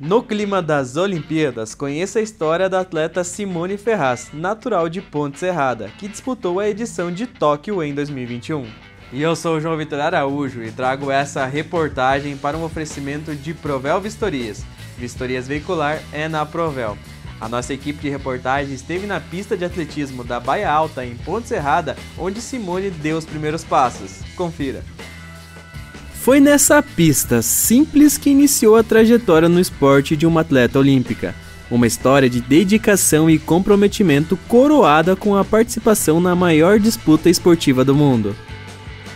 No clima das Olimpíadas, conheça a história da atleta Simone Ferraz, natural de Ponte Serrada, que disputou a edição de Tóquio em 2021. E eu sou o João Vitor Araújo e trago essa reportagem para um oferecimento de Provel Vistorias. Vistorias veicular é na Provel. A nossa equipe de reportagem esteve na pista de atletismo da Baia Alta, em Ponte Serrada, onde Simone deu os primeiros passos. Confira. Foi nessa pista simples que iniciou a trajetória no esporte de uma atleta olímpica. Uma história de dedicação e comprometimento coroada com a participação na maior disputa esportiva do mundo.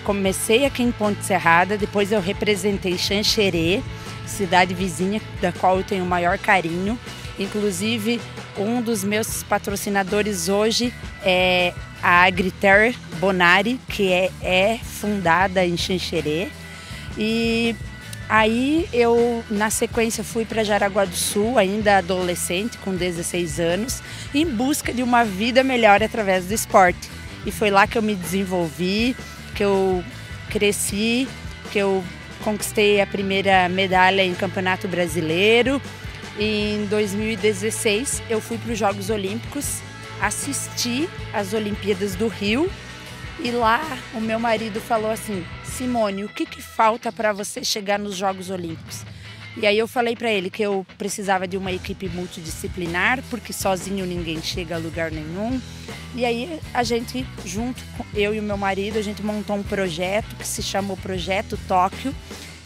Comecei aqui em Ponte Serrada, depois eu representei Xanxerê, cidade vizinha da qual eu tenho o maior carinho. Inclusive, um dos meus patrocinadores hoje é a Agriter Bonari, que é, é fundada em Xanxerê. E aí eu, na sequência, fui para Jaraguá do Sul, ainda adolescente, com 16 anos, em busca de uma vida melhor através do esporte. E foi lá que eu me desenvolvi, que eu cresci, que eu conquistei a primeira medalha em Campeonato Brasileiro. Em 2016 eu fui para os Jogos Olímpicos, assisti às Olimpíadas do Rio e lá o meu marido falou assim: Simone, o que, que falta para você chegar nos Jogos Olímpicos? E aí eu falei para ele que eu precisava de uma equipe multidisciplinar, porque sozinho ninguém chega a lugar nenhum. E aí a gente, junto eu e o meu marido, a gente montou um projeto que se chamou Projeto Tóquio.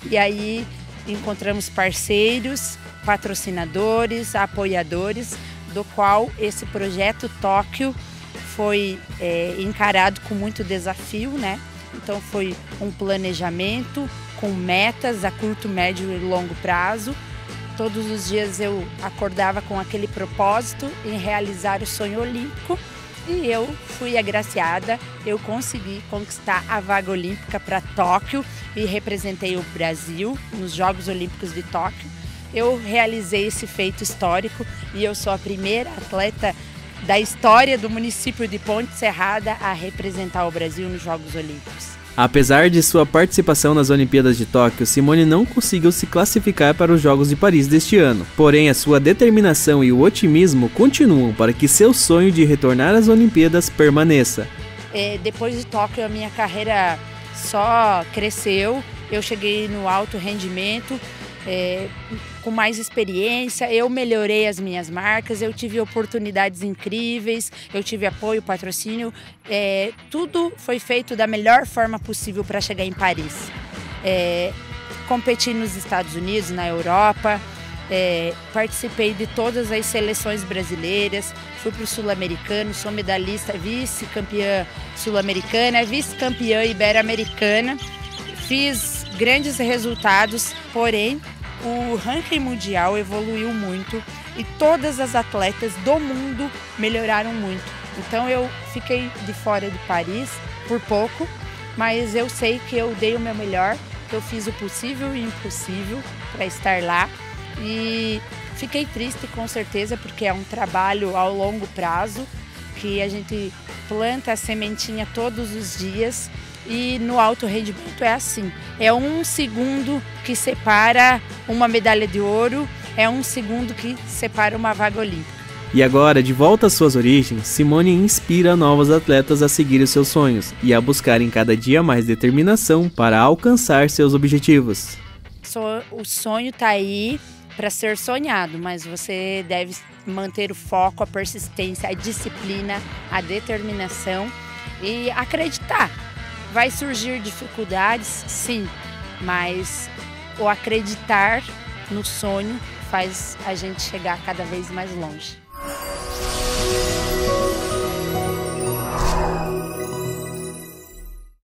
E aí encontramos parceiros, patrocinadores, apoiadores, do qual esse projeto Tóquio foi é, encarado com muito desafio, né? Então foi um planejamento com metas a curto, médio e longo prazo. Todos os dias eu acordava com aquele propósito em realizar o sonho olímpico e eu fui agraciada, eu consegui conquistar a vaga olímpica para Tóquio e representei o Brasil nos Jogos Olímpicos de Tóquio. Eu realizei esse feito histórico e eu sou a primeira atleta da história do município de Ponte Serrada a representar o Brasil nos Jogos Olímpicos. Apesar de sua participação nas Olimpíadas de Tóquio, Simone não conseguiu se classificar para os Jogos de Paris deste ano. Porém, a sua determinação e o otimismo continuam para que seu sonho de retornar às Olimpíadas permaneça. É, depois de Tóquio, a minha carreira só cresceu. Eu cheguei no alto rendimento, é, com mais experiência, eu melhorei as minhas marcas, eu tive oportunidades incríveis, eu tive apoio, patrocínio, é, tudo foi feito da melhor forma possível para chegar em Paris. É, competi nos Estados Unidos, na Europa, é, participei de todas as seleções brasileiras, fui para o Sul-Americano, sou medalhista, vice-campeã sul-americana, vice-campeã ibero-americana. Fiz grandes resultados, porém o ranking mundial evoluiu muito e todas as atletas do mundo melhoraram muito. Então eu fiquei de fora de Paris por pouco, mas eu sei que eu dei o meu melhor, que eu fiz o possível e o impossível para estar lá. E fiquei triste com certeza, porque é um trabalho ao longo prazo, que a gente planta a sementinha todos os dias e no alto rendimento é assim. É um segundo que separa uma medalha de ouro, é um segundo que separa uma vaga olímpica. E agora, de volta às suas origens, Simone inspira novos atletas a seguir os seus sonhos e a buscarem cada dia mais determinação para alcançar seus objetivos. O sonho está aí para ser sonhado, mas você deve manter o foco, a persistência, a disciplina, a determinação e acreditar Vai surgir dificuldades, sim, mas o acreditar no sonho faz a gente chegar cada vez mais longe.